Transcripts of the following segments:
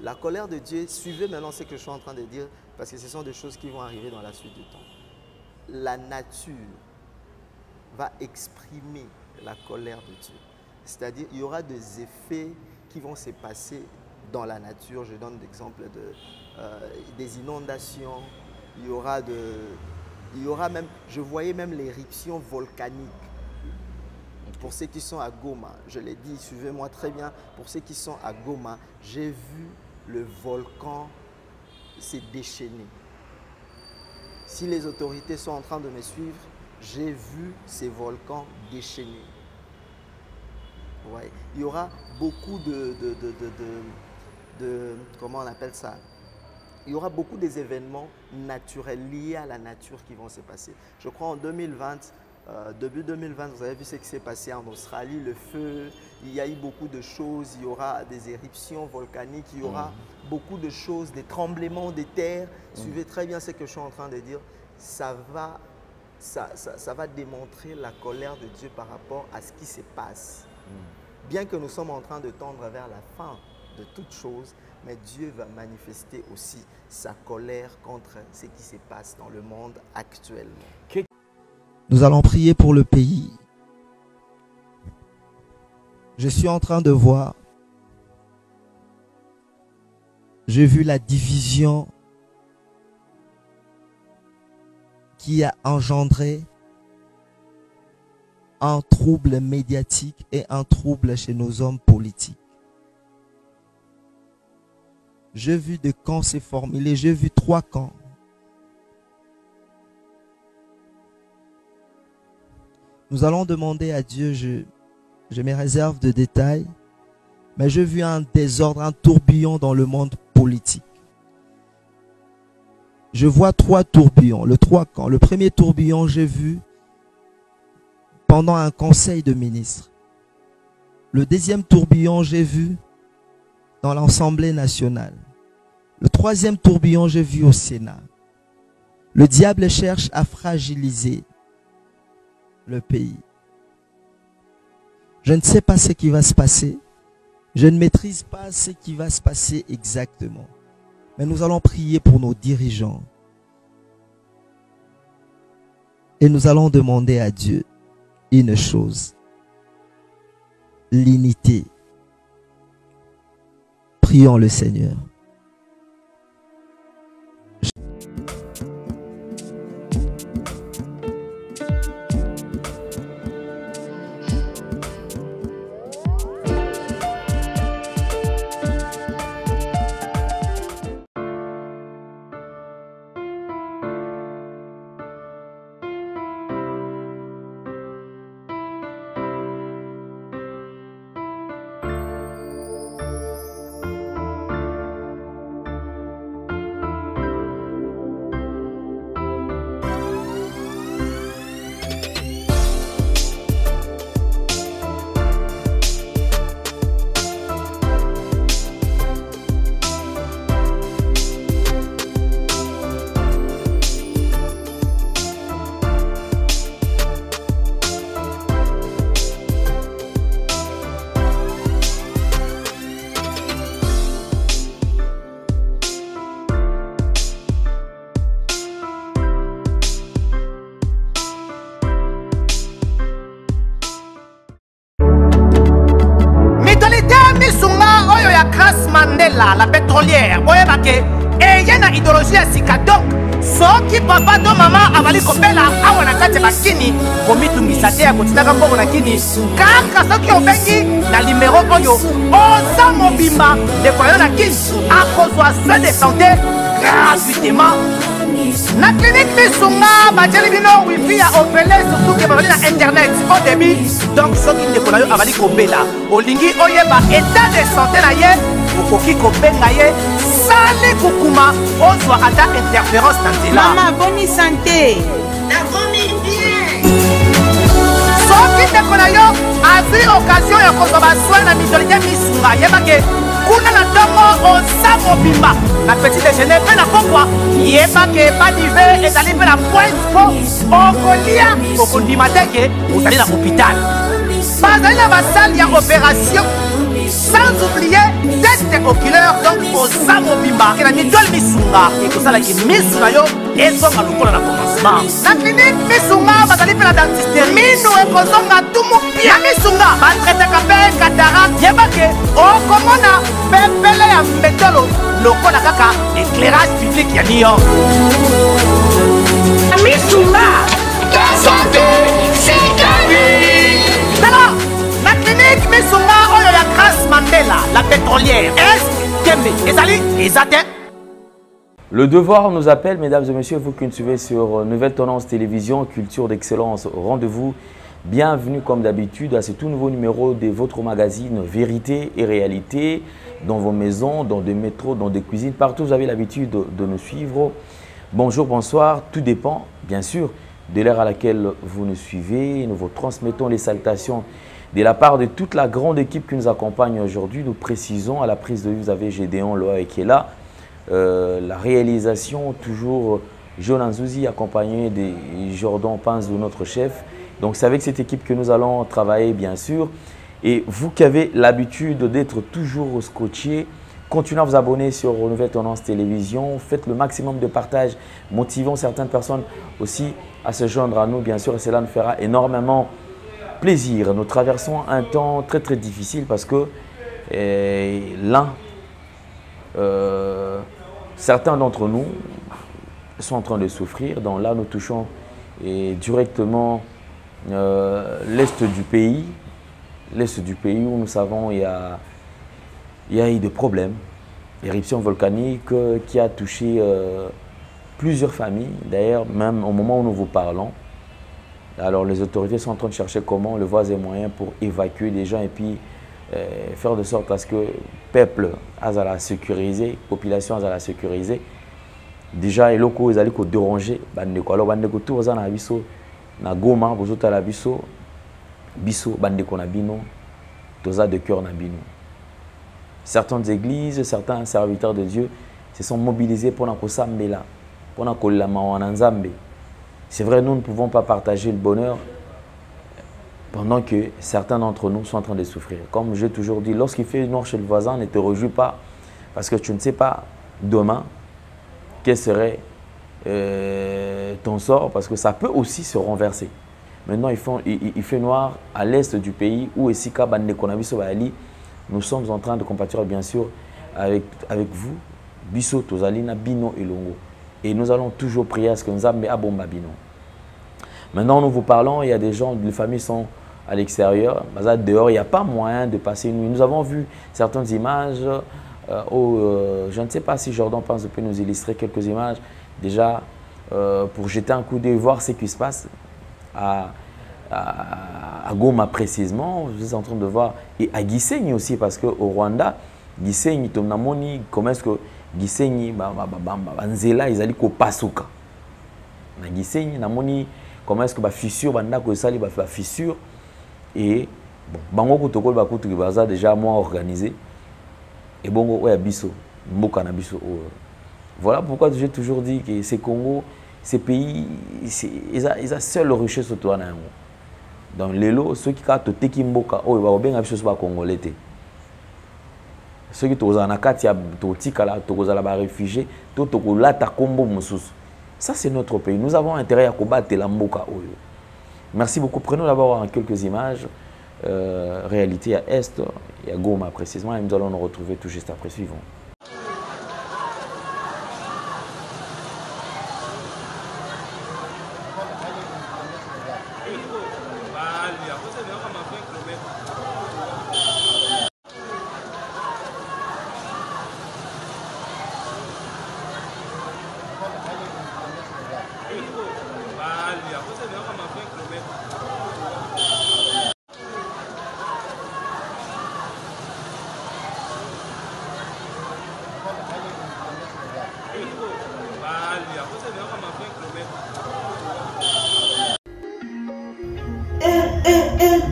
La colère de Dieu, suivez maintenant ce que je suis en train de dire, parce que ce sont des choses qui vont arriver dans la suite du temps. La nature va exprimer la colère de Dieu. C'est-à-dire, il y aura des effets qui vont se passer dans la nature. Je donne l'exemple euh, des inondations. Il y aura il y aura même, je voyais même l'éruption volcanique. Pour ceux qui sont à Goma, je l'ai dit, suivez-moi très bien. Pour ceux qui sont à Goma, j'ai vu le volcan s'est déchaîné. Si les autorités sont en train de me suivre, j'ai vu ces volcans déchaînés. Ouais. Il y aura beaucoup de, de, de, de, comment on appelle ça? Il y aura beaucoup des événements naturels liés à la nature qui vont se passer. Je crois en 2020, euh, début 2020, vous avez vu ce qui s'est passé en Australie, le feu, il y a eu beaucoup de choses, il y aura des éruptions volcaniques, il y aura mm. beaucoup de choses, des tremblements de terre. Mm. Suivez très bien ce que je suis en train de dire. Ça va, ça, ça, va démontrer la colère de Dieu par rapport à ce qui se passe. Mm. Bien que nous sommes en train de tendre vers la fin de toutes choses, mais Dieu va manifester aussi sa colère contre ce qui se passe dans le monde actuellement. Nous allons prier pour le pays. Je suis en train de voir, j'ai vu la division qui a engendré un trouble médiatique et un trouble chez nos hommes politiques. J'ai vu des camps se formuler, j'ai vu trois camps. Nous allons demander à Dieu, je, je me réserve de détails, mais j'ai vu un désordre, un tourbillon dans le monde politique. Je vois trois tourbillons, le trois camps. Le premier tourbillon, j'ai vu pendant un conseil de ministres. Le deuxième tourbillon, j'ai vu dans l'Assemblée nationale. Le troisième tourbillon, j'ai vu au Sénat. Le diable cherche à fragiliser le pays. Je ne sais pas ce qui va se passer. Je ne maîtrise pas ce qui va se passer exactement. Mais nous allons prier pour nos dirigeants. Et nous allons demander à Dieu une chose. L'unité. Prions le Seigneur. La pétrolière. Boyeba ke eye na idéologie ya sika. Donc soki papa to mama abali kobela awa na kati ya bakini komitungisa te ya kotinaka mbongo na kini kaka soki obengi na limero oyo oza mobimba ndeko na yo na kini akozwa soin de santé gratuitement. Na klinike misunga batieli bino wifi ya opele surtout ke babali na internet au début. Donc soki ndeko na yo abali kobela olingi oyeba état de santé na ye okoki kobenga ye sali kokuma ozwa ata interférence na nzela. Mama boni sante soki ndeko na yo azwi okazio ya kozwa baswin na misolite misunga yebake kuna na ntongo oza mobimba. Na petit déjeuner mpe na pokwa yebake badive ezali mpe na pointe mpo okolia okondima te ke ozali na hôpital. Bazali na basale ya opération sans oublier teste oculaire donc oza mobimba ke na mitwale misunga ekosalaki misu na yo ezonga lokola na commencement. Na klinike misunga bazali mpe na dentisteri minu ekozonga tumu pia misunga batretaka mpe katarak yebake okomona pepele ya mbetolo lokola kaka éclairage public ya new york misunga Ta santé, vie. tala na klinike misunga Le devoir nous appelle, mesdames et messieurs, vous qui nous suivez sur Nouvelle Tendance Télévision, Culture d'Excellence, rendez-vous. Bienvenue comme d'habitude à ce tout nouveau numéro de votre magazine Vérité et Réalité dans vos maisons, dans des métros, dans des cuisines, partout vous avez l'habitude de, de nous suivre. Bonjour, bonsoir, tout dépend bien sûr de l'heure à laquelle vous nous suivez. Nous vous transmettons les salutations de la part de toute la grande équipe qui nous accompagne aujourd'hui. Nous précisons à la prise de vue, vous avez Gédéon Loa qui est là. Euh, la réalisation, toujours Jonan Zouzi, accompagné de Jordan de notre chef. Donc c'est avec cette équipe que nous allons travailler, bien sûr. Et vous qui avez l'habitude d'être toujours scotché, continuez à vous abonner sur Nouvelle Tendance Télévision. Faites le maximum de partage. Motivons certaines personnes aussi à se joindre à nous, bien sûr. Et cela nous fera énormément plaisir. Nous traversons un temps très très difficile parce que eh, l'un euh, certains d'entre nous sont en train de souffrir. Donc là, nous touchons et directement euh, l'est du pays, l'est du pays où nous savons il y a, il y a eu des problèmes. Éruption volcanique euh, qui a touché plusieurs familles, d'ailleurs même au moment où nous vous parlons. Alors les autorités sont en train de chercher comment le voies et moyens pour évacuer les gens et puis euh, faire de sorte à ce que le peuple a la sécuriser, population a la sécuriser. Déjà, les locaux, ils allaient déranger. bandeko alors bandeko tout oza na biso na goma bozotala biso biso bandeko na bino toza de cœur na bino certaines églises certains serviteurs de dieu se sont mobilisés mpona kosambela mpona kolela mawa na nzambe c'est vrai nous ne pouvons pas partager le bonheur pendant que certains d'entre nous sont en train de souffrir. Comme j'ai toujours dit, lorsqu'il fait noir chez le voisin, ne te réjouis pas parce que tu ne sais pas demain quel serait euh, ton sort parce que ça peut aussi se renverser. Maintenant, il, fait noir à l'est du pays où Esika Bandekonabiso Baali, nous sommes en train de compatir bien sûr avec, vous, Biso Tozalina, Bino et Longo. Et nous allons toujours prier à ce que nous avons Abomba Bino. Maintenant, nous vous parlons, il y a des gens, les familles sont à l'extérieur, dehors, il n'y a pas moyen de passer une nuit. Nous avons vu certaines images euh, euh, je ne sais pas si Jordan pense peut nous illustrer quelques images, déjà euh, pour jeter un coup d'œil, voir ce qui se passe à, à, à, Goma précisément. Vous êtes en train de voir, et à Gisenyi aussi, parce qu'au Rwanda, Gisenyi, Tomnamoni, comment est-ce que Gisenyi, Nzela, ils allaient kopasuka. Na Gisenyi, Namoni, comment est-ce que ba fissure bandako esali ba fissure. Et bon bango kutokoli bakutuki baza déjà moins organisé. Et bongo oya biso mboka na biso oyo. Voilà pourquoi j'ai toujours dit que ces Congo ces pays ont seule richesse autour na yango. Donc lelo soki kaka toteki mboka oyo bakobenga biso so bacongolais soki tokozala na kati ya totikala tokozala baréfugie to tokolata nkombo mosusu Ça, c'est notre pays. Nous avons intérêt à combattre la Mboka Oyo. Merci beaucoup. Prenons d'abord quelques images. Euh, réalité à Est, et à Goma précisément, et nous allons nous retrouver tout juste après suivant.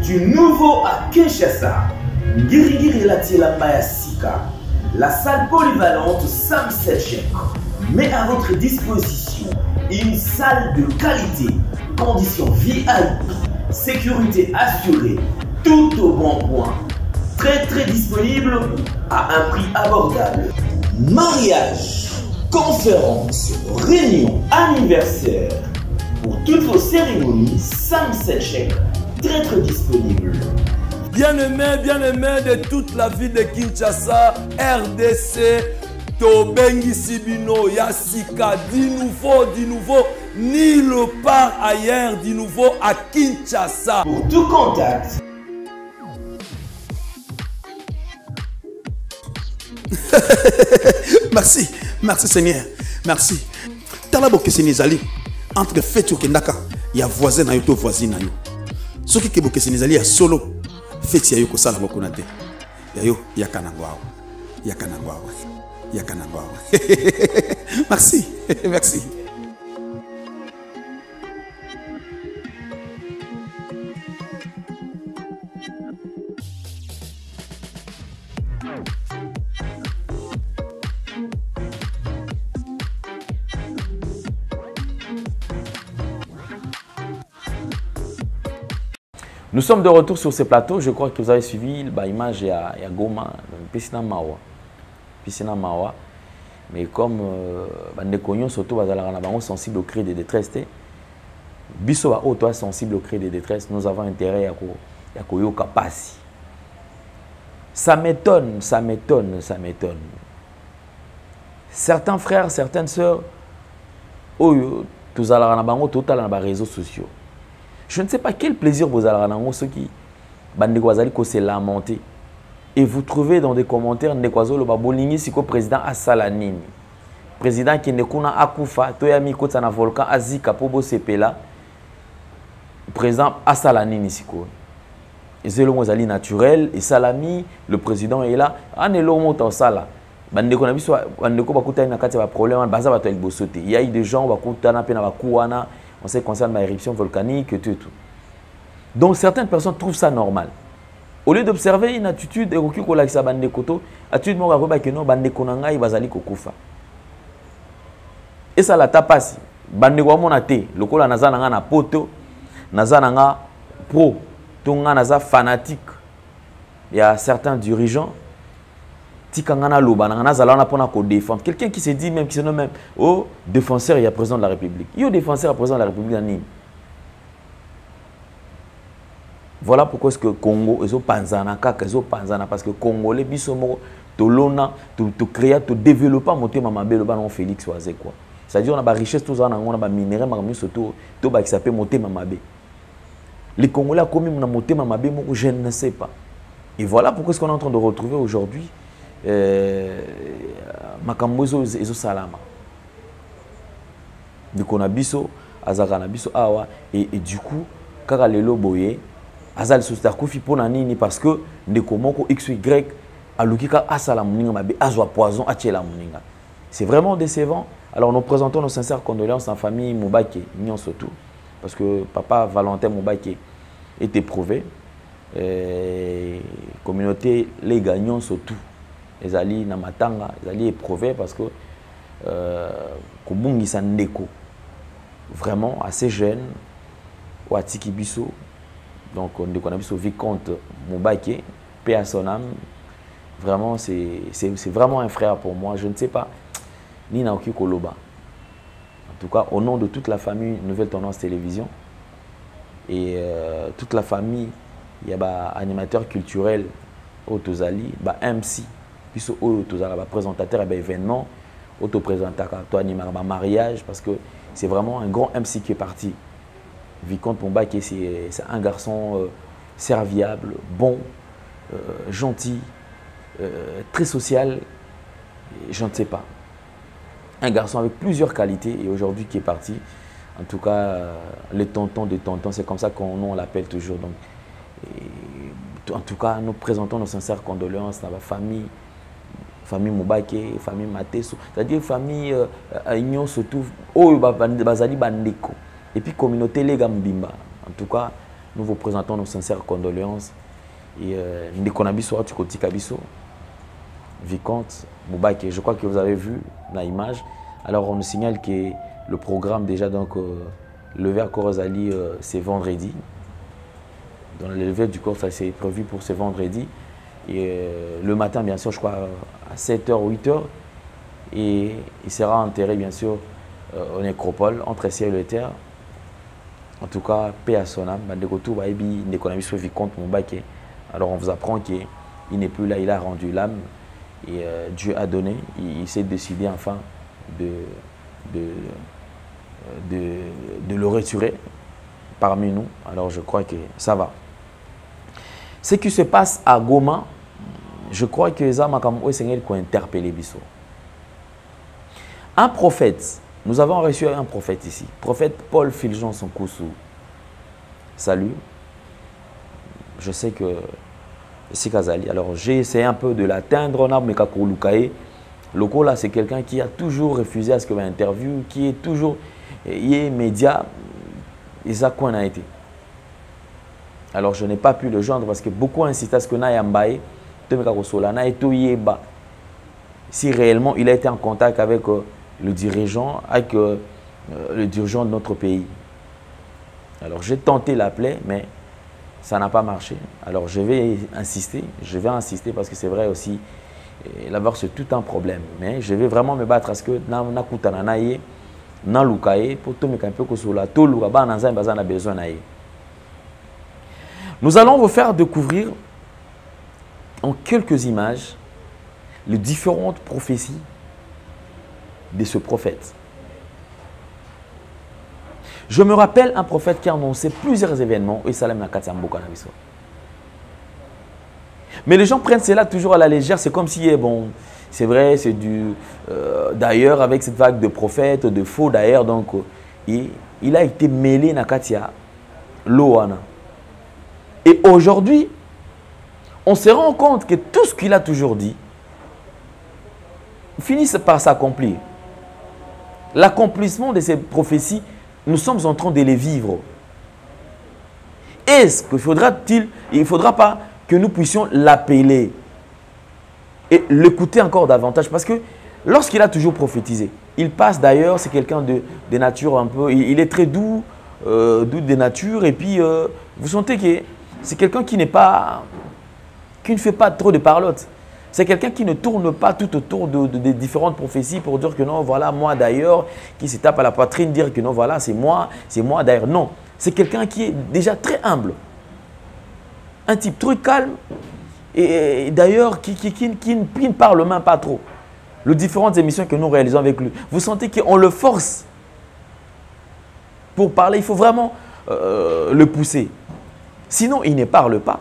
Du nouveau à Kinshasa. Ngirigiri Latielamba ya Sika. La salle polyvalente Sam Selchek met à votre disposition une salle de qualité, conditions VIP, sécurité assurée, tout au bon point. très très disponible à un prix abordable. Mariage, conférence, réunion, anniversaire. Pour toutes vos cérémonies, Sam Setchek, très très disponible. Bien-aimé, bien-aimé de toute la ville de Kinshasa, RDC, tobengisi bino ya sika di nouveau di nouveau nulle part ailleurs di nouveau à Kinshasa. Pour tout contact, merci merci seigneur. Merci. Tala bokeseni ezali entre feti okendaka ya voisin na yo. To voisine na yo soki ke bokeseni ezali ya solo feti ya yo kosala ngo kuna te ya yo yaka nango awa yaka nango merci. Merci Nous sommes de retour sur ce plateau. Je crois que vous avez suivi l'image il y a Goma, Piscina Mawa. Piscina Mawa. Mais comme les cognons, surtout, sont sensibles au cri de détresse. Biso auto sensible au cri de détresse. Nous avons intérêt à Koyoka Passi. Ça m'étonne, ça m'étonne, ça m'étonne. Certains frères, certaines sœurs, oyo, total dans les réseaux sociaux. Je ne sais pas quel plaisir vous avez dans ceux qui se lamenter. Et vous trouvez dans des commentaires ndekwazo le babolingi siko président asala nini. Président qui ne kuna akufa to ya mikota na volcan azika po bo sepela. Président asala nini siko. Ezelo ngozali naturel et salami le président est là anelo mota sala. bandeko na biso bandeko bakutani na kati ya baproblème baza bato ya liboso te yai des gens bakutana mpe na baku wana en ce qui concerne ma éruption volcanique, tout, tout. Donc certaines personnes trouvent ça normal. Au lieu d'observer une attitude, et attitude attitude que non, bandeko na ngai bazali kokufa. Et ça la tapasi. Bandeko wa mona te, lokola naza na nga na poto, naza na nga pro, to nga naza fanatique. Il y a certains dirigeants tikanga na loba na nazala wana mpona kodéfendre quelqu'un qui se dit même qui se nomme même oh défenseur ya président de la république. Yo défenseur ya président de la république na nini voilà pourquoi est-ce que congo ezopanzana kaka ezopanzana parce que congolais biso moko tolona tocréa todéveloppa motema mabe eloba nango félix oaze quoi. C'est-à-dire on a barichesse tozala nango na baminere makambo nyonso tobakisa mpe motema mabe les congolais akomi na motema mabe moko je ne sais pas. Et voilà pourquoi est-ce qu'on est en train de retrouver aujourd'hui makambo ezosalama. Ndeko na biso azalaka na biso awa et, et du coup kaka lelo boye aza lisusu akufi mpona nini parce que ndeko moko x y aluki asala moninga mabe azwa poison atiela moninga. C'est vraiment décevant. Alors nous présentons nos sincères condoléances en famille mobake nyonso tout parce que papa valentin mobake est éprouvé. Eh, communauté lega nyonso tout ezali na matanga ezali éprouvé parce que euh, kobungisa ndeko. Vraiment assez jeune oyo atiki biso. Donc ndeko na biso vicomte paix à son âme. Vraiment c'est vraiment un frère pour moi. Je ne sais pas ni naoki koloba. En tout cas au nom de toute la famille nouvelle tendance télévision et euh, toute la famille il y a ba animateur culturel ba mc biso oyo tozalaka baprésentateur ya baévénement oyo toprésentaka toanimaka mariage parce que c'est vraiment un grand MC qui est parti. Vicomte Mombaki c'est un garçon euh, serviable bon euh, gentil euh, très social je ne sais pas. Un garçon avec plusieurs qualités et aujourd'hui qui est parti. En tout cas les tontons des tontons c'est comme ça qu'on l'appelle toujours. Donc en tout cas nous présentons nos sincères condoléances à la famille famille mobake famille mateso. C'est-à-dire famille euh, euh, union surtout et puis communauté lega mbimba. En tout cas nous vous présentons nos sincères condoléances. Et euh, ndeko na biso ati kotika biso. Vicomte mobake je crois que vous avez vu la image. Alors on nous signale que le programme déjà donc euh, Corozali euh, c'est vendredi. Dans le du corps ça c'est prévu pour ce vendredi Et euh, le matin, bien sûr, je crois à 7h ou 8h. Et il sera enterré, bien sûr, euh, au nécropole, entre ciel et terre. En tout cas, paix à son âme. Alors on vous apprend qu'il n'est plus là, il a rendu l'âme. Et euh, Dieu a donné. Il, il s'est décidé enfin de, de, de, de le retirer parmi nous. Alors je crois que ça va. Ce qui se passe à Goma, je crois que ça m'a interpellé Bisso. Un prophète, nous avons reçu un prophète ici, prophète Paul Filjon Sonkousou. Salut. Je sais que c'est Kazali. Alors j'ai essayé un peu de l'atteindre. On a Mekakolukae. Loco là, c'est quelqu'un qui a toujours refusé à ce que interview, qui est toujours, est média, et ça quoi a été. Alors je n'ai pas pu le joindre parce que beaucoup insisté à ce que Nayambaye, si réellement il a été en contact avec euh, le dirigeant, avec euh, euh, le dirigeant de notre pays. Alors j'ai tenté l'appeler, mais ça n'a pas marché. Alors je vais insister, je vais insister parce que c'est vrai aussi, l'avoir c'est tout un problème. Mais je vais vraiment me battre à ce que nakutana na ye, na lukaye, pour tout me camper que sur la tolu, ba na nzambe bazana besoin. Nous allons vous faire découvrir en quelques images les différentes prophéties de ce prophète. Je me rappelle un prophète qui a annoncé plusieurs événements Mais les gens prennent cela toujours à la légère. C'est comme si, bon, c'est vrai, c'est du. Euh, d'ailleurs, avec cette vague de prophètes, de faux d'ailleurs, donc, il, il, a été mêlé Nakatia, Loana. Et aujourd'hui, on se rend compte que tout ce qu'il a toujours dit finit par s'accomplir. L'accomplissement de ces prophéties, nous sommes en train de les vivre. Est-ce qu'il faudra-t-il, il ne faudra pas que nous puissions l'appeler et l'écouter encore davantage? Parce que lorsqu'il a toujours prophétisé, il passe d'ailleurs, c'est quelqu'un de, nature un peu, il, est très doux, euh, doux de nature, et puis euh, vous sentez que c'est quelqu'un qui n'est pas, qui ne fait pas trop de parlotte. C'est quelqu'un qui ne tourne pas tout autour de, des différentes prophéties pour dire que non, voilà, moi d'ailleurs, qui se tape à la poitrine, dire que non, voilà, c'est moi, c'est moi d'ailleurs. Non, c'est quelqu'un qui est déjà très humble. Un type très calme et, d'ailleurs qui, ne parle même pas trop. Les différentes émissions que nous réalisons avec lui, vous sentez qu'on le force pour parler. Il faut vraiment euh, le pousser. Sinon, il ne parle pas.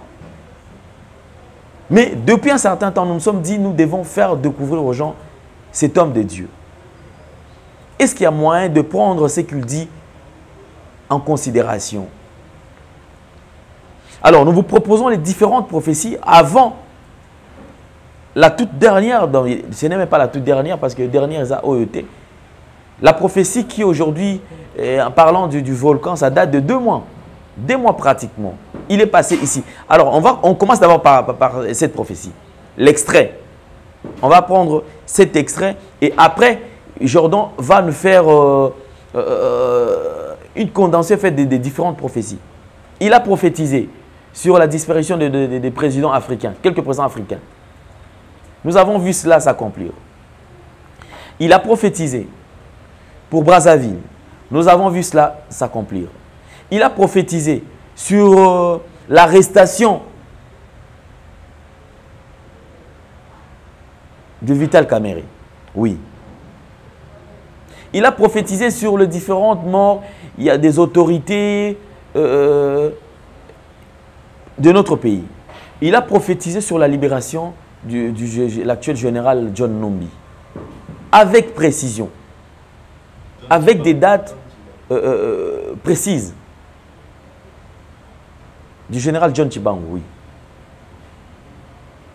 Mais depuis un certain temps, nous nous sommes dit, nous devons faire découvrir aux gens cet homme de Dieu. Est-ce qu'il y a moyen de prendre ce qu'il dit en considération? Alors, nous vous proposons les différentes prophéties avant la toute dernière, ce n'est même pas la toute dernière parce que la dernière, c'est OET. La prophétie qui aujourd'hui, eh, en parlant du volcan, ça date de deux mois. Deux mois pratiquement. Il est passé ici. Alors, on, commence d'abord par, cette prophétie. L'extrait. On va prendre cet extrait et après, Jordan va nous faire euh, euh, une condensée des, différentes prophéties. Il a prophétisé sur la disparition des présidents africains, quelques présidents africains. Nous avons vu cela s'accomplir. Il a prophétisé pour Brazzaville. Nous avons vu cela s'accomplir il a prophétisé sur euh, l'arrestation de Vital Kameri. Oui. Il a prophétisé sur les différentes morts. Il y a des autorités euh, de notre pays. Il a prophétisé sur la libération de l'actuel général John Nombi. Avec précision. Avec des dates euh, précises du général John Chibang, oui.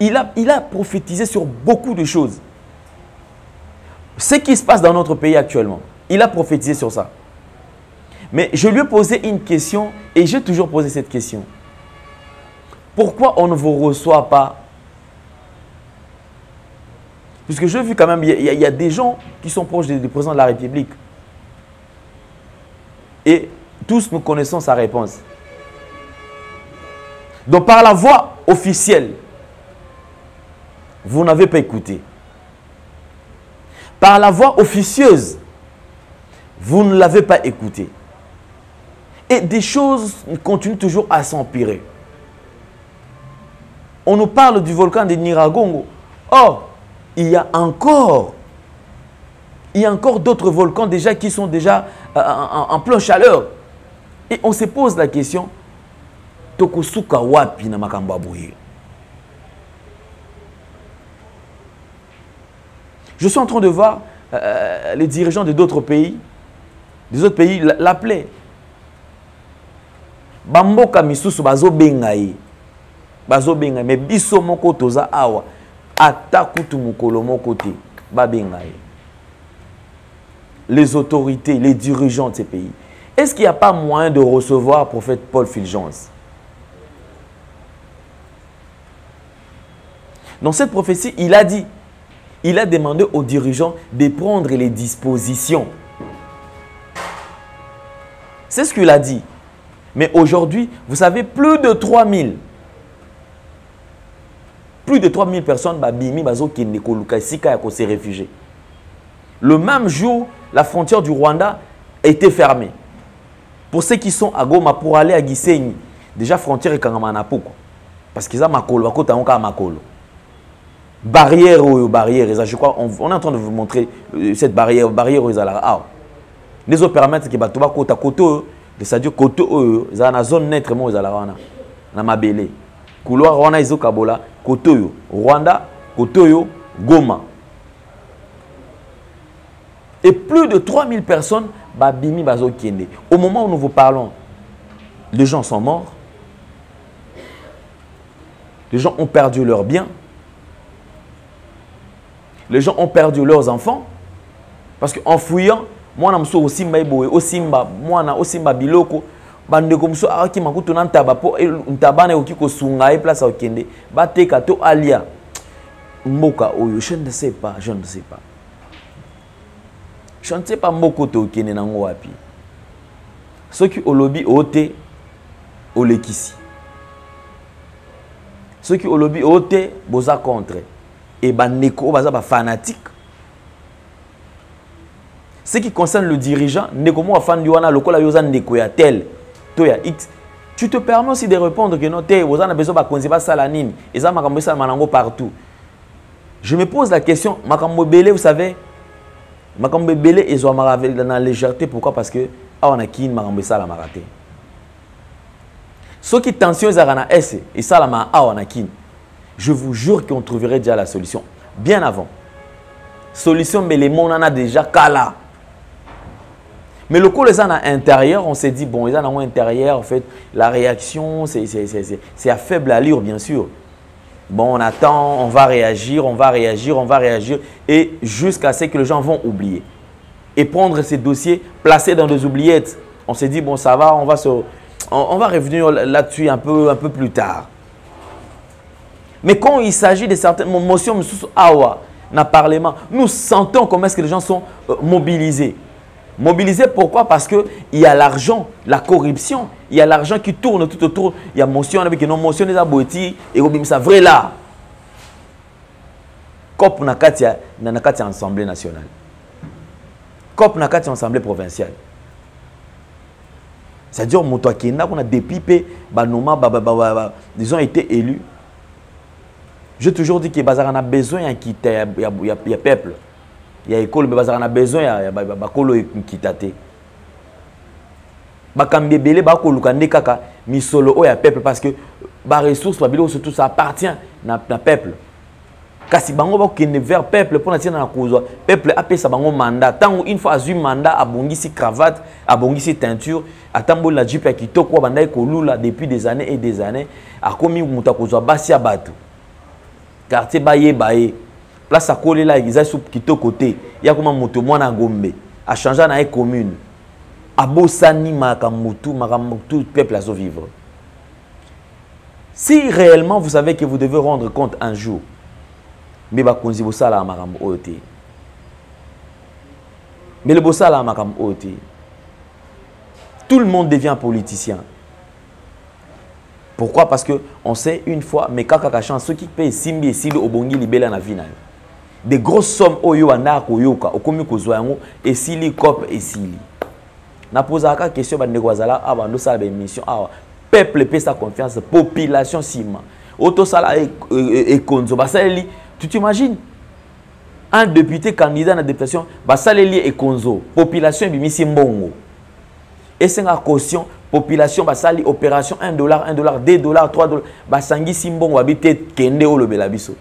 Il a, prophétisé sur beaucoup de choses. Ce qui se passe dans notre pays actuellement, il a prophétisé sur ça. Mais je lui ai posé une question et j'ai toujours posé cette question. Pourquoi on ne vous reçoit pas? Puisque j'ai vu quand même, il y, a des gens qui sont proches du président de la République. Et tous nous connaissons sa réponse. Donc par la voie officielle, vous n'avez pas écouté. Par la voix officieuse, vous ne l'avez pas écouté. Et des choses continuent toujours à s'empirer. On nous parle du volcan de Niragongo. Or, il y a encore, il y a encore d'autres volcans déjà qui sont déjà euh, en pleine chaleur. Et on se pose la question, tokosuka wapi na makambo Je suis en train de voir euh, les dirigeants de d'autres pays, des autres pays l'appeler. Bamboka misusu bazobenga ye. Bazobenga mais biso moko toza awa ata kutu mokolo moko te babenga ye. Les autorités, les dirigeants de ces pays. Est-ce qu'il n'y a pas moyen de recevoir prophète Paul Fulgence? Dans cette prophétie, il a dit, il a demandé aux dirigeants de prendre les dispositions. C'est ce qu'il a dit. Mais aujourd'hui, vous savez, plus de 3000, plus de 3000 personnes, babimi, bazo kende koluka se. Le même jour, la frontière du Rwanda était fermée. Pour ceux qui sont à Goma, pour aller à Gisenyi, déjà frontière est quand même Parce qu'ils ont makolo, bakota. Barrière ou barrière, je crois, on, on, est en train de vous montrer euh, cette barrière, barrière aux ah. Les autres permettent que batuba kota koto, c'est-à-dire koto ils ont la zone neutre mo ezala wana na mabele. Couloir wana izo kabola, koto yo, Rwanda, koto yo, Goma. Et plus de 3000 personnes babimi bazo kende. Au moment où nous vous parlons, les gens sont morts. Les gens ont perdu leurs biens. Les gens ont perdu leurs enfants. Parce qu'en fouillant, moi, je suis aussi osimba mwana osimba biloko. Bandeko mosusu akima kutu na ntaba mpo ntaba na ekoki kosunga ye place akokende bateka to alia. Mboka oyo je ne sais pas je ne sais pas. Je ne sais pas moko tokende nango wapi. Soki olobi o te olekisi. Soki olobi o te boza contre e bandeko baza bafanatique ce qui concerne le dirigeant ndeko moko afandi wana lokola yo oza ndeko ya tel to ya x tu te permets aussi de répondre que non te oza na besoin bakonzi basala nini eza makambo esalama nango partout. Je me pose la question makambo ebele vous savez makambo ebele ezwamaka na légèreté. Pourquoi? Parce que awa na kini makambo esalamaka te soki tension ezalaka na s esalamaka awa na kini je vous jure qu'on trouverait déjà la solution bien avant solution mbele emonana déjà kala mais le coup les à intérieur on s'est dit bon les en intérieur en fait la réaction c'est à faible allure bien sûr Bon, on attend, on va réagir, on va réagir, on va réagir, et jusqu'à ce que les gens vont oublier. Et prendre ces dossiers, placer dans des oubliettes. On s'est dit, bon, ça va, on va, on, on va revenir là-dessus un peu, un peu plus tard. Mais quand il s'agit de certaines motions, awa, na parlement, nous sentons comment est-ce que les gens sont euh, mobilisés. Mobilisés pourquoi? Parce qu'il y a l'argent, la corruption, il y a l'argent qui tourne tout autour. Il y a motion avec une motion des aboutis et au ça vrai là. COP na kati ya na kati ya assemblée nationale. COP na kati ya assemblée provinciale. C'est-à-dire moto akenda qu'on a ba, ils ont été élus. J'ai toujours dit que bazar a besoin d'un quitter il y a, peuple. Il y a école mais bazar a besoin bakolo kita te. bakambi ebele bakoluka nde kaka misolo oyo ya peuple parce que baressource babiloko surtout ça appartient na, na peuple kasi bango bakokende vers peuple mpona ntina na kozwa peuple apesa bango mandat ntango une fois azwi mandat abongisi cravate abongisi teinture atamboli na jipe ya kitoko oyo bandaki kolula depuis des années et des années akomi moto akozwa basi ya bato quartier bayeba ye place akolela eza su kitoko te ya koma moto mwana ngombe achange na ye commune. Abosani makambo tout makambo tout peuple azo vivre si réellement vous savez que vous devez rendre compte un jour mais bakonzi bosala makambo oyo te mais le bosala makambo oyo tout le monde devient politicien pourquoi? Parce que on sait une fois mais kaka ka chance soki mpe esimbi esili obongi libela na vie na yo. De grosses sommes oyo bandaka koyoka okomi kozwa yango esili cope esili. Napozaka kaka question bandeko bazala awa bandosala baémission awa peuple epesa confiance population nsima oyo tosala ekonzo basaleli tu t'imagines? Un député candidat na députation basaleli ekonzo population ebimisi mbongo. Esengaka caution population basali opération 1 dollar 1 dollar 2 dollar 3 dollar basangisi mbongo babi te kende olobela biso.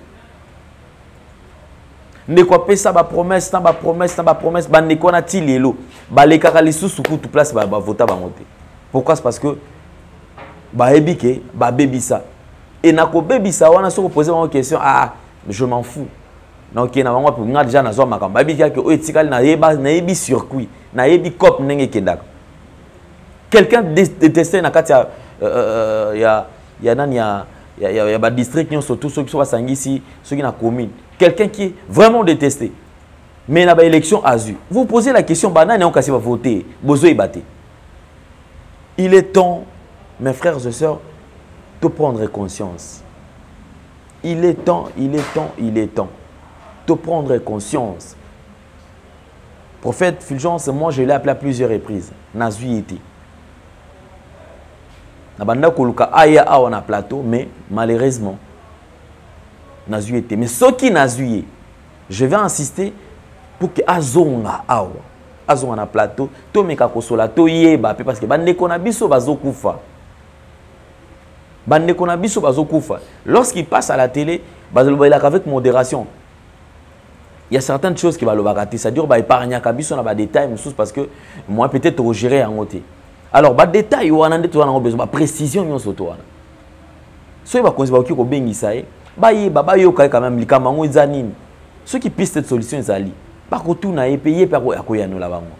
Ndeko apesa bapromese na bapromese na bapromese bandeko wana ti lelo balekaka lisusu kutu place bavota bango te. Pourquoi? C'est parce que bayebi ke babebisa. E na kobebisa wana soki opose bango question ah je m'en fous. Naokende na bango nga déjà nazwa makambo. Bayebi kaka oyo etikali nayebi circuit nayebi cope ndenge ekendaka quelqu'un détesté na kati ya euh, ya ya nani ya ya, ya, ya badistrict nyonso tu soki so basangisi soki na commune quelqu'un qui est vraiment détesté. Mais na baélection azwi vous posez la question banani yango kasi bavote bozoyeba te il est temps mes frères et sœurs de prendre conscience. Il est temps il est temps il est temps de prendre conscience. Prophète Fulgence moi je l'ai appelé à plusieurs reprises. Nazwi été na banda koluka aya awa na plateau mais malheureusement nazwi ete mais soki nazwi ye je vais insister pour ke azonga awa azonga na plateau tomeka kosola toyeba mpe parce que bandeko na biso bazokufa. Bandeko na biso bazokufa. Lorsqu'il passe à la télé bazolobelaka avec modération. Il y a certaines choses qui balobaka te c'est-à-dire baépargnaka biso na badétail mosusu parce que moi peut-être ogérer yango te alors badétail wana nde toza nango besoin baprécision nyonso to wana. Soki bakonzi bakoki kobengisa ye bayeba bayoka ye même likambo yango eza nini? Soki piste de solution ezali bakotuna ye mpe ye mpe akoyanola bango.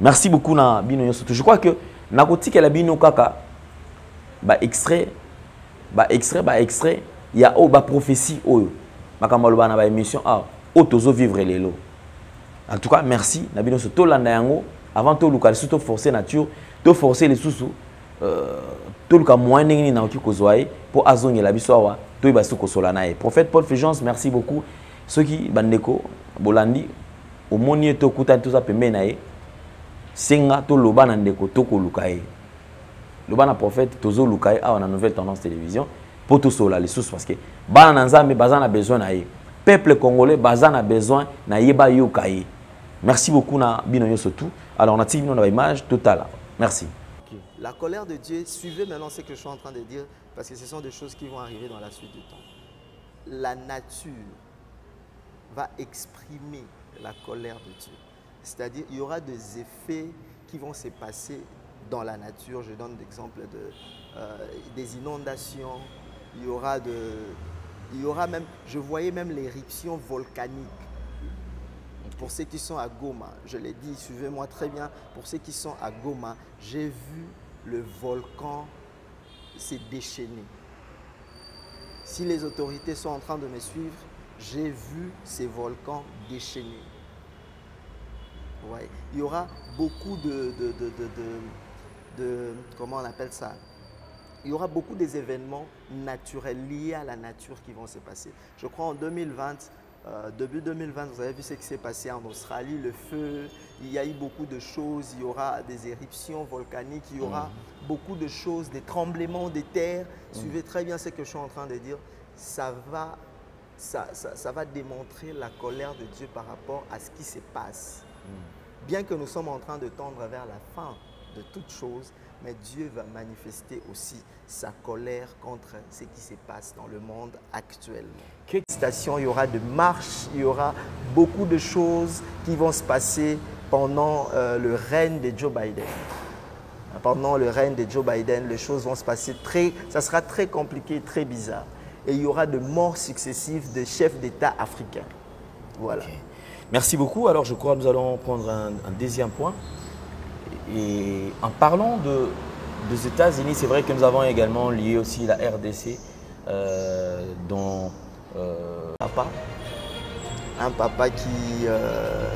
Merci beaucoup na bino nyonso. To je crois que nakotikela bino kaka baextrait baextrait baextrait ya oyo baprophétie oyo. Makambo aloba na baémission awa oyo tozovivre lelo. En tout cas merci na bino avant toluka lisusu toforce nature toforce lisusu euh, toluka moyen ndenge nini nakoki kozwa ye mpo azongela biso awa toyeba soki kosola na ye. Prophète paul fégence merci beaucoup. Soki bandeko bolandi omoni ye tokutani toza pembeni na ye senga toloba na ndeko tokoluka ye. Loba na prophète tozoluka ye awa na nouvelle tendance télévision mpo tosola lisusu parce que bana na baza na besoin na ye. Peuple congolais baza na besoin na ye bayoka ye. Merci beaucoup na bino nyonso tout alors natiki bino na baimage totala merci La colère de Dieu, suivez maintenant ce que je suis en train de dire, parce que ce sont des choses qui vont arriver dans la suite du temps. La nature va exprimer la colère de Dieu. C'est-à-dire, il y aura des effets qui vont se passer dans la nature. Je donne l'exemple de, euh, des inondations. Il y aura de, il y aura même, je voyais même l'éruption volcanique. Pour ceux qui sont à Goma, je l'ai dit, suivez-moi très bien. Pour ceux qui sont à Goma, j'ai vu le volcan s'est déchaîné. Si les autorités sont en train de me suivre, j'ai vu ces volcans déchaînés. Ouais. Il y aura beaucoup de, de, de, de, Comment on appelle ça? Il y aura beaucoup des événements naturels liés à la nature qui vont se passer. Je crois en 2020, euh, début 2020, vous avez vu ce qui s'est passé en Australie, le feu, il y a eu beaucoup de choses, il y aura des éruptions volcaniques, il y aura mmh. beaucoup de choses, des tremblements de terre. Mmh. Suivez très bien ce que je suis en train de dire. Ça va, ça, ça, ça va démontrer la colère de Dieu par rapport à ce qui se passe. Mmh. Bien que nous sommes en train de tendre vers la fin de toutes choses, mais Dieu va manifester aussi sa colère contre ce qui se passe dans le monde actuellement. Quelle station, il y aura de marches, il y aura beaucoup de choses qui vont se passer pendant euh, le règne de Joe Biden. Pendant le règne de Joe Biden, les choses vont se passer très, ça sera très compliqué, très bizarre. Et il y aura de morts successives de chefs d'État africains. Voilà. Okay. Merci beaucoup. Alors je crois que nous allons prendre un, un deuxième point. Et en parlant de, des États-Unis, c'est vrai que nous avons également lié aussi la RDC, euh, dont euh, papa, un papa qui euh,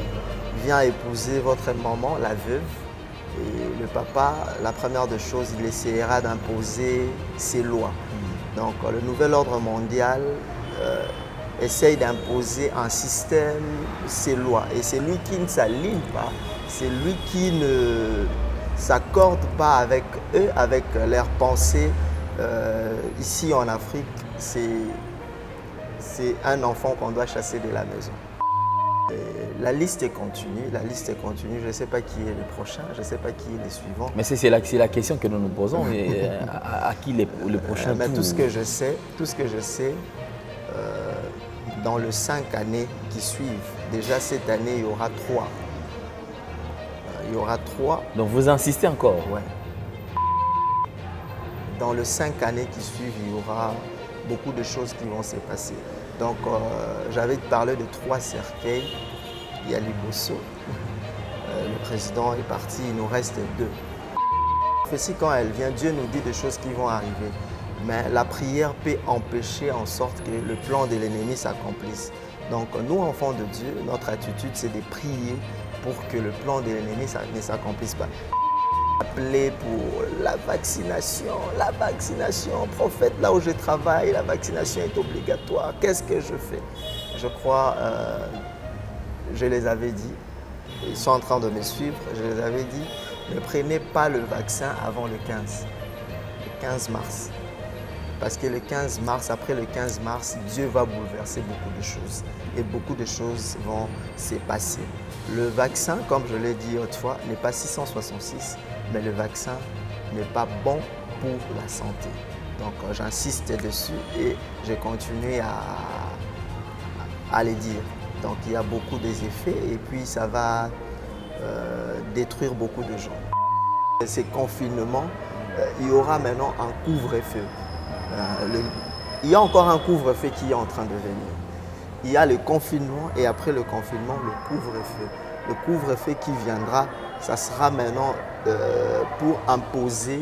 vient épouser votre maman, la veuve, Et le papa, la première des choses, il essaiera d'imposer ses lois. Donc euh, le nouvel ordre mondial essaye d'imposer un système, ses lois. Et c'est lui qui ne s'aligne pas, c'est lui qui ne s'accorde pas avec eux, avec leurs pensées. Euh, ici en Afrique, c'est un enfant qu'on doit chasser de la maison. Et la liste est continue, la liste est continue. Je ne sais pas qui est le prochain, je ne sais pas qui est le suivant. Mais c'est la, la question que nous nous posons. et, euh, à, à qui les- le prochain Euh, mais tout ce que je sais, tout ce que je sais, euh, dans les cinq années qui suivent, déjà cette année, il y aura trois. Euh, il y aura trois, Donc vous insistez encore ouais. Dans les cinq années qui suivent, il y aura beaucoup de choses qui vont se passer. Donc, euh, j'avais parlé de trois cercueils. Il y a Liboso. Euh, le président est parti, il nous reste deux. Prophétie, quand elle vient, Dieu nous dit des choses qui vont arriver. Mais la prière peut empêcher en sorte que le plan de l'ennemi s'accomplisse. Donc nous, enfants de Dieu, notre attitude, c'est de prier pour que le plan de l'ennemi ne s'accomplisse pas. Appeler pour la vaccination, la vaccination, prophète, là où je travaille, la vaccination est obligatoire. Qu'est-ce que je fais? Je crois, euh, je les avais dit, ils sont en train de me suivre, je les avais dit, ne prenez pas le vaccin avant le 15, le 15 mars. Parce que le 15 mars, après le 15 mars, Dieu va bouleverser beaucoup de choses. Et beaucoup de choses vont se passer. Le vaccin, comme je l'ai dit autrefois, n'est pas 666, mais le vaccin n'est pas bon pour la santé. Donc euh, j'insiste dessus et j'ai continué à, à dire. Donc il y a beaucoup des effets et puis ça va euh, détruire beaucoup de gens. Ces confinements, euh, il y aura maintenant un couvre-feu. Euh, il y a encore un couvre-feu qui est en train de venir. Il y a le confinement et après le confinement, le couvre-feu. Le couvre-feu qui viendra, ça sera maintenant euh, pour imposer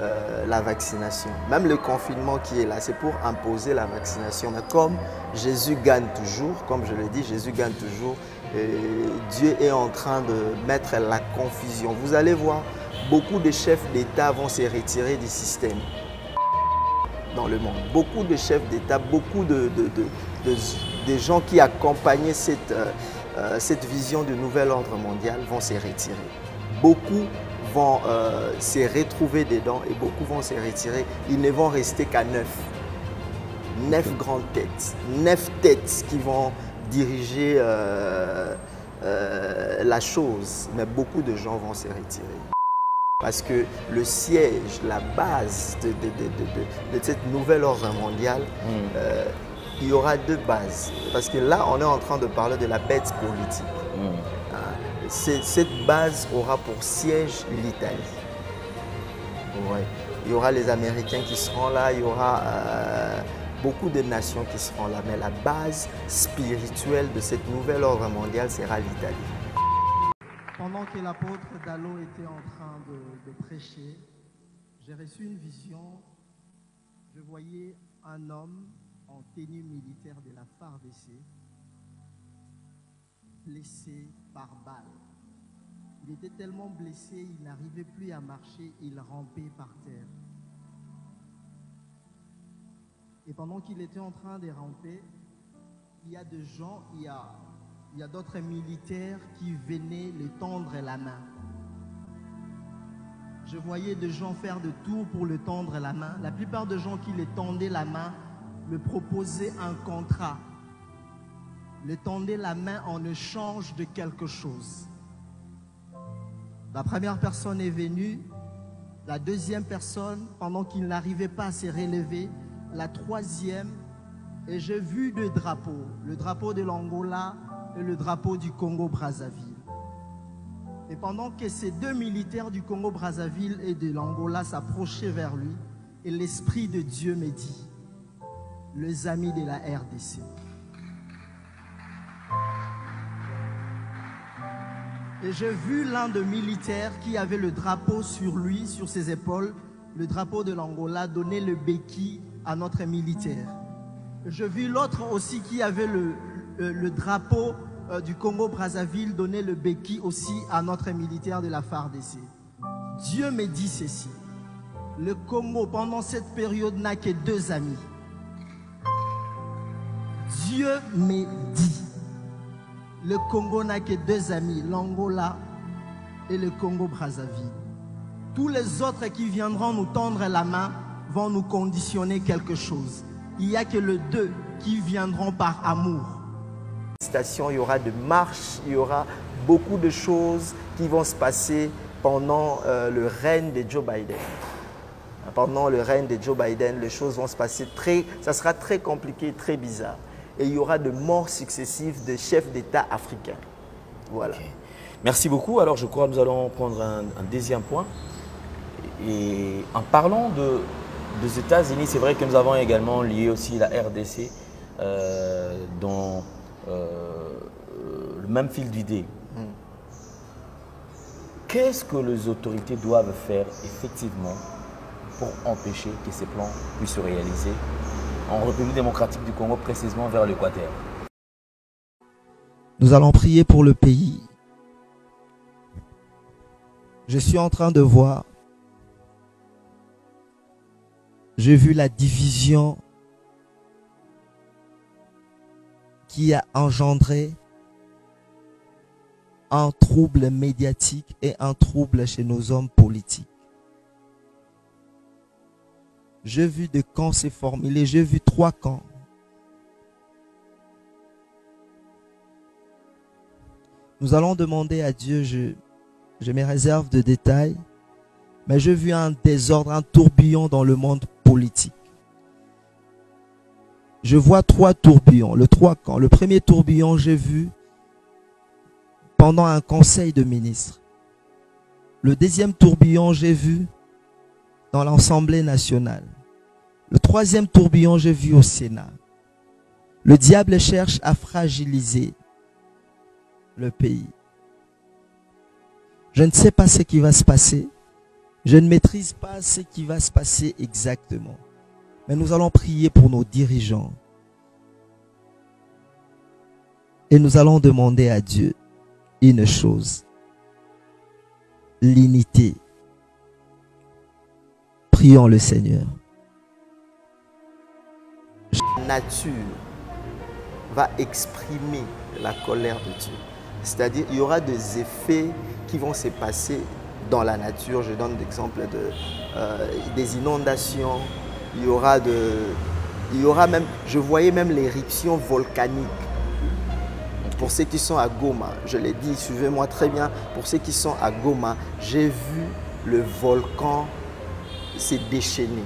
euh, la vaccination. Même le confinement qui est là, c'est pour imposer la vaccination. Mais comme Jésus gagne toujours, comme je le dis, Jésus gagne toujours, Dieu est en train de mettre la confusion. Vous allez voir, beaucoup de chefs d'État vont se retirer du système dans le monde. Beaucoup de chefs d'État, beaucoup de, de- de- de- de gens qui accompagnaient cette, euh, euh, cette vision du nouvel ordre mondial vont se retirer. Beaucoup vont euh, se retrouver dedans et beaucoup vont se retirer. Ils ne vont rester qu'à neuf. Neuf grandes têtes. Neuf têtes qui vont diriger euh, la chose. Mais beaucoup de gens vont se retirer. Parce que le siège, la base de, de- de- de- de- de cette nouvelle ordre mondiale, euh, il y aura deux bases. Parce que là, on est en train de parler de la bête politique. Hein. C'est- Cette base aura pour siège l'Italie. Ouais. Il y aura les Américains qui seront là, il y aura euh, beaucoup de nations qui seront là. Mais la base spirituelle de cette nouvelle ordre mondiale sera l'Italie. Pendant que l'apôtre Dallo était en train de, de prêcher, j'ai reçu une vision. Je voyais un homme en tenue militaire de la FARDC blessé par balle. Il était tellement blessé, il n'arrivait plus à marcher, il rampait par terre. Et pendant qu'il était en train de ramper, il y a des gens, il y a, il y a d'autres militaires qui venaient lui tendre la main. Je voyais des gens faire de tout pour le tendre la main. La plupart des gens qui le tendaient la main me proposaient un contrat. Le tendaient la main en échange de quelque chose. La première personne est venue, la deuxième personne, pendant qu'il n'arrivait pas à se relever, la troisième, et j'ai vu deux drapeaux, le drapeau de l'Angola et le drapeau du Congo-Brazzaville. Et pendant que ces deux militaires du Congo-Brazzaville et de l'Angola s'approchaient vers lui, et l'Esprit de Dieu me dit, les amis de la RDC. Et j'ai vu l'un des militaires qui avait le drapeau sur lui, sur ses épaules, le drapeau de l'Angola, donner le béquille à notre militaire. Je vis l'autre aussi qui avait le, le- le drapeau euh, du Congo-Brazzaville donner le béquille aussi à notre militaire de la FARDC. Dieu me dit ceci. Le Congo, pendant cette période, n'a que deux amis. Dieu me dit. Le Congo n'a que deux amis, l'Angola et le Congo-Brazzaville. Tous les autres qui viendront nous tendre la main vont nous conditionner quelque chose. Il n'y a que les deux qui viendront par amour. Il y aura de marches, il y aura beaucoup de choses qui vont se passer pendant euh, le règne de Joe Biden. Pendant le règne de Joe Biden, les choses vont se passer très, ça sera très compliqué, très bizarre. Et il y aura de morts successives de chefs d'État africains. Voilà. Merci beaucoup. Alors je crois que nous allons prendre un, deuxième point. Et en parlant de, des États-Unis, c'est vrai que nous avons également lié aussi la RDC euh, euh, le même fil d'idées. Qu'est-ce que les autorités doivent faire effectivement pour empêcher que ces plans puissent se réaliser en République démocratique du Congo, précisément vers l'Équateur? Nous allons prier pour le pays. Je suis en train de voir j'ai vu la division qui a engendré un trouble médiatique et un trouble chez nos hommes politiques. J'ai vu des camps se formuler, j'ai vu trois camps. Nous allons demander à Dieu, je, je me réserve de détails, mais j'ai vu un désordre, un tourbillon dans le monde politique. Je vois trois tourbillons, le trois camps. Le premier tourbillon, j'ai vu pendant un conseil de ministres. Le deuxième tourbillon, j'ai vu dans l'Assemblée nationale. Le troisième tourbillon, j'ai vu au Sénat. Le diable cherche à fragiliser le pays. Je ne sais pas ce qui va se passer. Je ne maîtrise pas ce qui va se passer exactement. Mais nous allons prier pour nos dirigeants. Et nous allons demander à Dieu une chose. L'unité. Prions le Seigneur. La nature va exprimer la colère de Dieu. C'est-à-dire, il y aura des effets qui vont se passer dans la nature. Je donne l'exemple de, euh, des inondations. Il y aura de, même, je voyais même l'éruption volcanique. Pour ceux qui sont à Goma, je l'ai dit, suivez-moi très bien. Pour ceux qui sont à Goma, j'ai vu le volcan s'est déchaîné.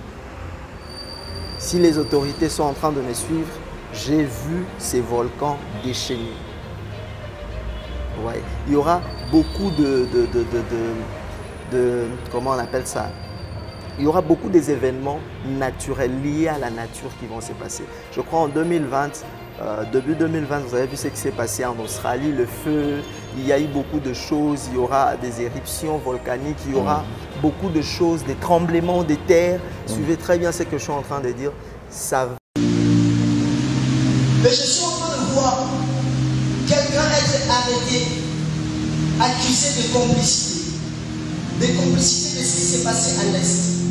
Si les autorités sont en train de me suivre, j'ai vu ces volcans déchaînés. Ouais. Il y aura beaucoup de, de, de, de, comment on appelle ça? Il y aura beaucoup des événements naturels liés à la nature qui vont se passer. Je crois en 2020, euh, début 2020, vous avez vu ce qui s'est passé en Australie, le feu, il y a eu beaucoup de choses, il y aura des éruptions volcaniques, il y aura beaucoup de choses, des tremblements de terre. Suivez très bien ce que je suis en train de dire. Ça Mais je suis en train de voir quelqu'un être arrêté, accusé de complicité. De complicité de ce qui s'est passé à l'Est.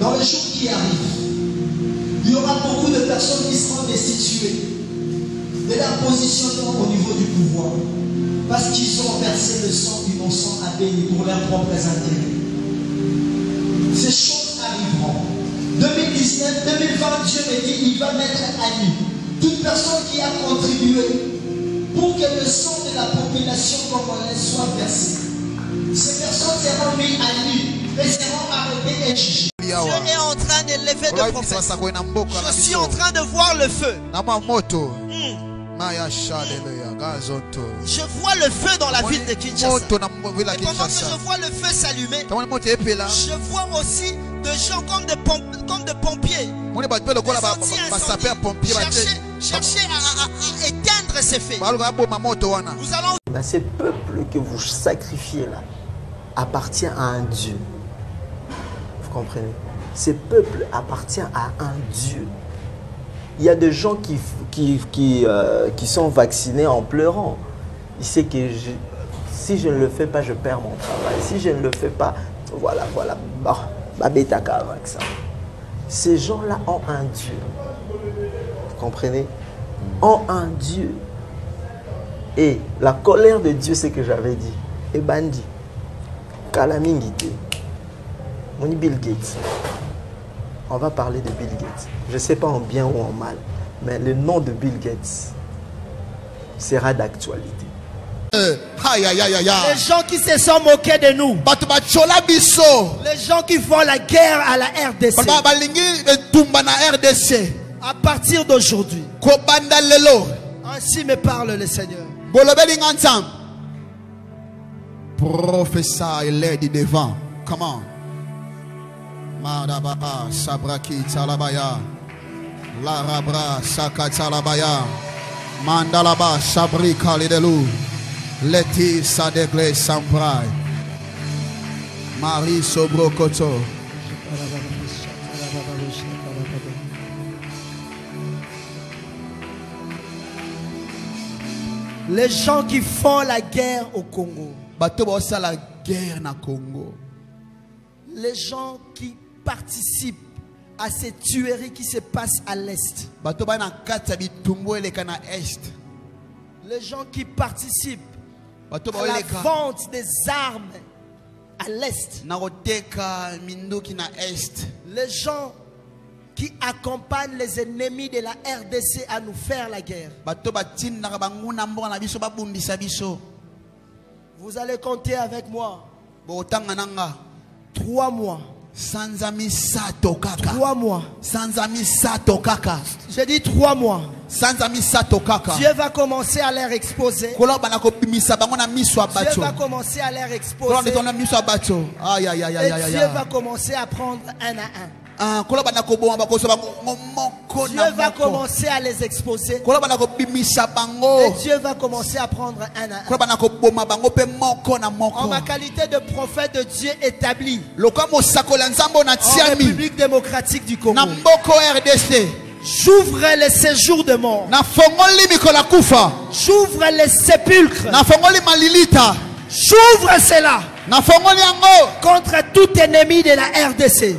Dans les jours qui arrivent, il y aura beaucoup de personnes qui seront destituées de leur positionnement au niveau du pouvoir parce qu'ils ont versé le sang innocent à béni pour leurs propres intérêts. Ces choses arriveront. 2019, 2020, Dieu me dit, il va mettre à nu toute personne qui a contribué pour que le sang de la population congolaise soit versé. Ces personnes seront mises à nu et seront arrêtées et jugées. Dieu est en train de lever de prophètes. Je suis en train de voir le feu. Je vois le feu dans la ville de Kinshasa. Et pendant que je vois le feu s'allumer, je vois aussi des gens comme des, pomp comme des pompiers. Chercher à, à, à, éteindre ces feux. Nous allons. Ce peuple que vous sacrifiez là appartient à un Dieu. Vous comprenez? Ce peuple appartient à un Dieu. Il y a des gens qui, qui, qui, euh, qui sont vaccinés en pleurant. Il sait que je- si je ne le fais pas, je perds mon travail. Si je ne le fais pas, voilà, voilà. Bah, bah, bétaka avec ça. Ces gens-là ont un Dieu. Vous comprenez? Ont un Dieu. Et la colère de Dieu, c'est que j'avais dit. Et Bandi. Kalamingite. Moni Bill Gates. On va parler de Bill Gates. Je ne sais pas en bien ou en mal, mais le nom de Bill Gates sera d'actualité. Aïe, aïe, aïe, aïe, Les gens qui se sont moqués de nous. Les gens qui font la guerre à la RDC. À partir d'aujourd'hui, kobanda lelo. ainsi me parle le Seigneur. nzambe profesa eledi devant. Come on. Madababa sabraki talabaya larabra sakatalabaya mandalaba sabri kalidelu. Leti sadegle samprai marie sobrokoto Les gens qui font la guerre au Congo. baosala guerre na congo Les gens qui participent à ces tueries qui se passent à l'Est. Les gens qui participent à la vente des armes à l'Est. Les gens qui accompagnent les ennemis de la RDC à nous faire la guerre. Vous allez compter avec moi trois mois. kaka Trois mois. sanza misato kaka J'ai dit trois mois. kaka Dieu va commencer à leur exposer. kola bana kobimisa bango na miso ya Dieu va commencer à leur exposer. ndeto na miso ya bato Et Dieu va commencer à prendre un à un. Moko Dieu va commencer à les exposer. Et Dieu va commencer à prendre un à un. En ma qualité de prophète de Dieu établi. En République démocratique du Congo, j'ouvre les séjours de mort. J'ouvre les sépulcres. J'ouvre cela contre tout ennemi de la RDC.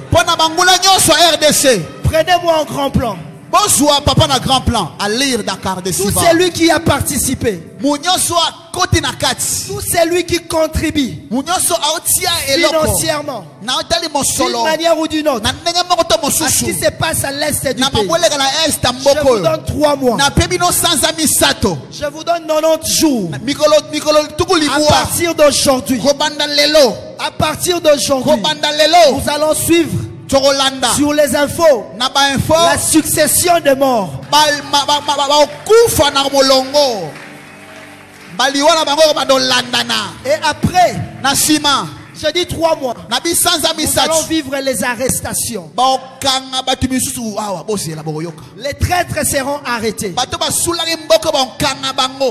Prenez-moi en grand plan. Bozwa papa na grand plan. Alire dakar de Tout celui qui a participé, tout celui qui contribue. Financièrement, d'une manière ou d'une autre, à ce qui se passe à l'est du pays. Je vous donne trois mois. Je vous donne 90 jours. À partir d'aujourd'hui, à partir d'aujourd'hui, nous allons suivre sur les infos. La succession de morts. Et après, je dis trois mois, nous allons vivre les arrestations. Les traîtres seront arrêtés.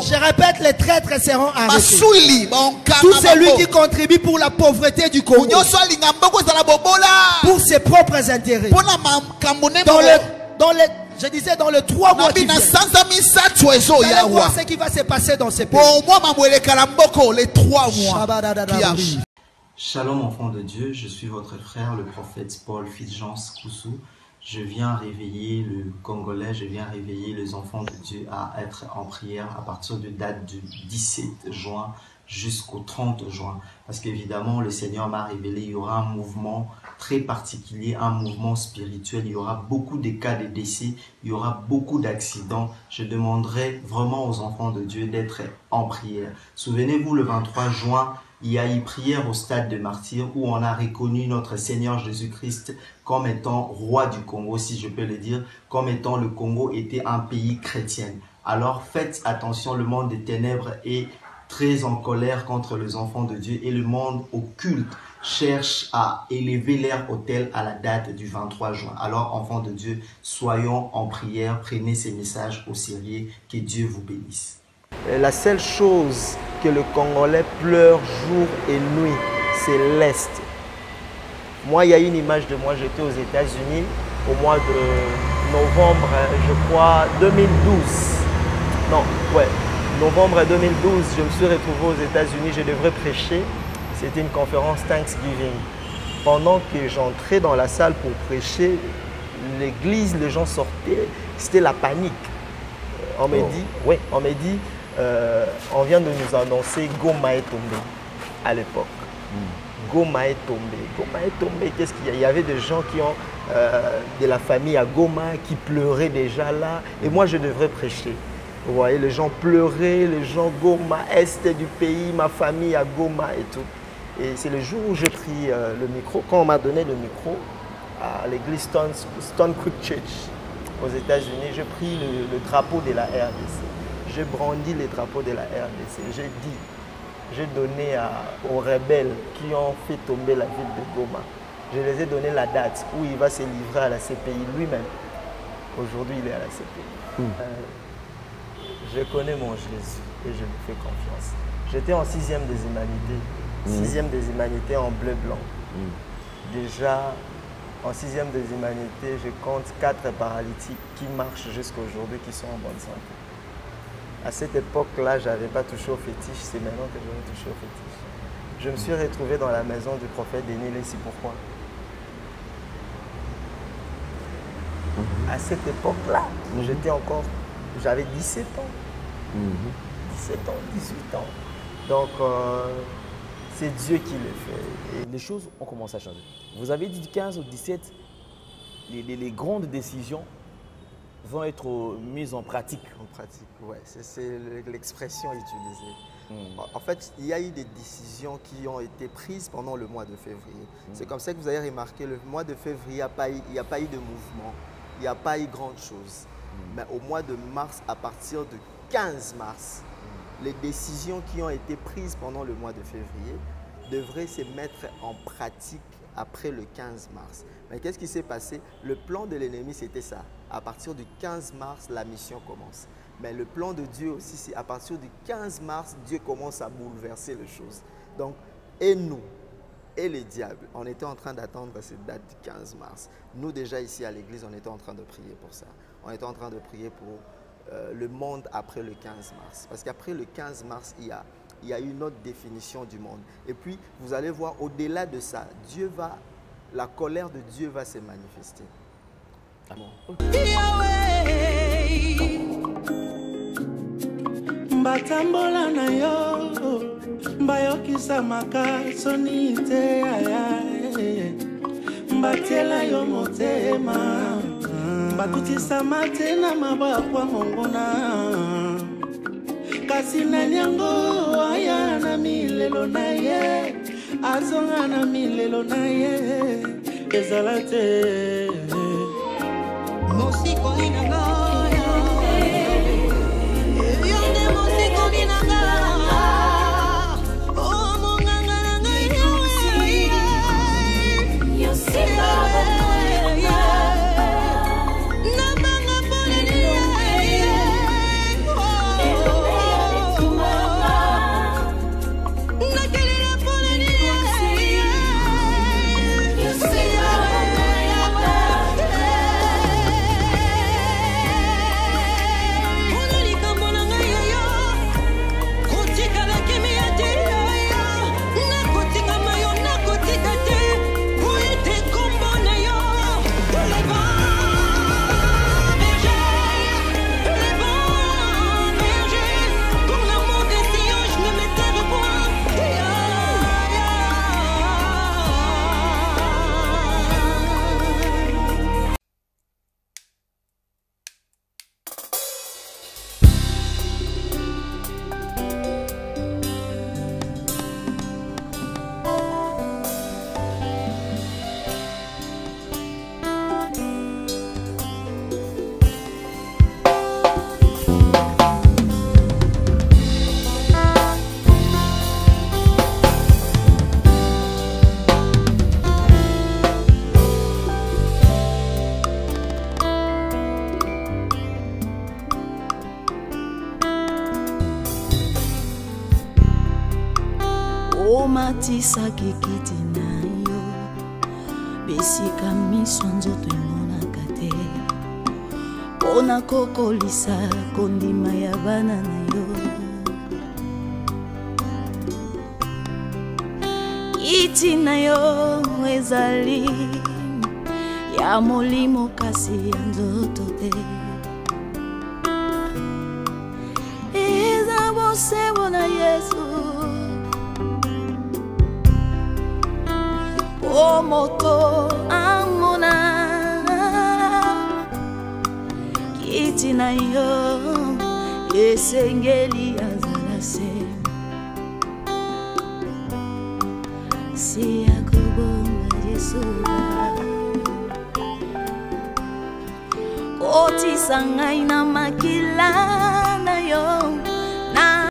Je répète, les traîtres seront arrêtés. Tout celui qui contribue pour la pauvreté du Congo, pour ses propres intérêts. Dans le, dans le, je disais dans le trois mois qui ezoyawa voir ce qui va se passer dans ces pays. les trois mois qui arrivent Shalom enfants de Dieu, je suis votre frère le prophète Paul Fitjans Koussou. Je viens réveiller le Congolais, je viens réveiller les enfants de Dieu à être en prière à partir de date du 17 juin jusqu'au 30 juin. Parce qu'évidemment, le Seigneur m'a révélé, il y aura un mouvement très particulier, un mouvement spirituel. Il y aura beaucoup de cas de décès, il y aura beaucoup d'accidents. Je demanderai vraiment aux enfants de Dieu d'être en prière. Souvenez-vous, le 23 juin, il y a eu prière au stade de martyr où on a reconnu notre Seigneur Jésus-Christ comme étant roi du Congo, si je peux le dire, comme étant le Congo était un pays chrétien. Alors faites attention, le monde des ténèbres est très en colère contre les enfants de Dieu et le monde occulte cherche à élever leur hôtel à la date du 23 juin. Alors enfants de Dieu, soyons en prière, prenez ces messages au sérieux, que Dieu vous bénisse. La seule chose que le Congolais pleure jour et nuit, c'est l'Est. Moi, il y a une image de moi, j'étais aux États-Unis au mois de novembre, je crois, 2012. Non, ouais, novembre 2012, je me suis retrouvé aux États-Unis, je devrais prêcher. C'était une conférence Thanksgiving. Pendant que j'entrais dans la salle pour prêcher, l'église, les gens sortaient, c'était la panique. On m'a Oh. dit, oui, on m'a dit, euh, on vient de nous annoncer Goma est tombé à l'époque. Goma est tombé. Goma est tombé. Qu'est-ce qu'il y a? Il y avait des gens qui ont euh, de la famille à Goma qui pleuraient déjà là. Et moi, je devrais prêcher. Vous voyez, les gens pleuraient, les gens Goma, est du pays, ma famille à Goma et tout. Et c'est le jour où j'ai pris euh, le micro, quand on m'a donné le micro à l'église Stone, Stone Creek Church aux États-Unis, j'ai pris le, le drapeau de la RDC. J'ai brandi les drapeaux de la RDC. J'ai dit, j'ai donné à- aux rebelles qui ont fait tomber la ville de Goma. Je les ai donné la date où il va se livrer à la CPI lui-même. Aujourd'hui, il est à la CPI. Euh, je connais mon Jésus et je lui fais confiance. J'étais en sixième des humanités. Mhm. Sixième des humanités en bleu-blanc. Déjà, en sixième des humanités, je compte quatre paralytiques qui marchent jusqu'à aujourd'hui, qui sont en bonne santé. À cette époque-là, je n'avais pas touché au fétiche, c'est maintenant que je vais toucher au fétiche. Je me suis retrouvé dans la maison du prophète Denis Lessi. Pourquoi À cette époque-là, j'étais encore, j'avais 17 ans. 17 ans, 18 ans. Donc, euh, c'est Dieu qui le fait. Et les choses ont commencé à changer. Vous avez dit du 15 au 17, les, les- les grandes décisions vont être mises en pratique. En pratique, ouais, c'est- l'expression utilisée. En- En fait, il y a eu des décisions qui ont été prises pendant le mois de février. C'est comme ça que vous avez remarqué, le mois de février, il n'y a, pas eu- il n'y a pas eu de mouvement, il n'y a pas eu grande chose. Mais au mois de mars, à partir de 15 mars, les décisions qui ont été prises pendant le mois de février devraient se mettre en pratique après le 15 mars. Mais qu'est-ce qui s'est passé? Le plan de l'ennemi, c'était ça. À partir du 15 mars, la mission commence. Mais le plan de Dieu aussi, c'est à partir du 15 mars, Dieu commence à bouleverser les choses. Donc, et nous, et les diables, on était en train d'attendre cette date du 15 mars. Nous, déjà ici à l'église, on était en train de prier pour ça. On était en train de prier pour euh, le monde après le 15 mars. Parce qu'après le 15 mars, il y, a, il une autre définition du monde. Et puis, vous allez voir, au-delà de ça, Dieu va, la colère de Dieu va se manifester. Batambola na yo bayokisamaka soni te aya batiela yo motema bakutisama te na mabakwa monguna. Kasi nani yango aya na milelo na ye azonga na milelo na ye ezala te omatisaki kiti na yo. Bisika miso nzoto emonaka te. Mpo na kokolisa kondima ya bana na yo. Kiti na yo ezali ya molimo kasi ya nzoto te na yo esengeli azala se. Si ya kobonga yesu. Kotisa ngai na makila